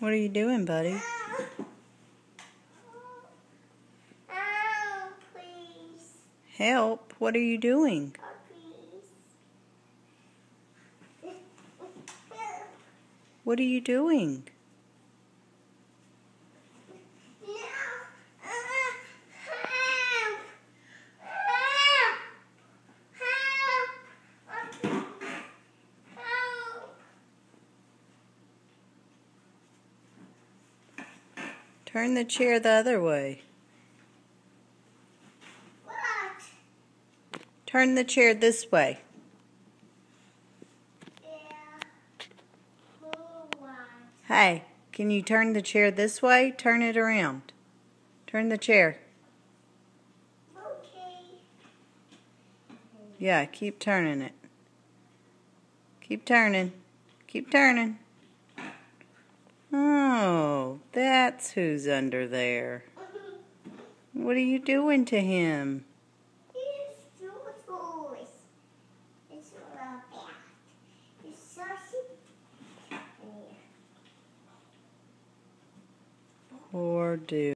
What are you doing, buddy? Oh, please. Help. What are you doing? Oh, please. What are you doing? No. Uh, help. Help. Help. Oh, Help. Turn the chair the other way. What? Turn the chair this way. Yeah. Hey, can you turn the chair this way? Turn it around. Turn the chair. Okay. Yeah, keep turning it. Keep turning. Keep turning. Oh, that's who's under there. What are you doing to him? Here's two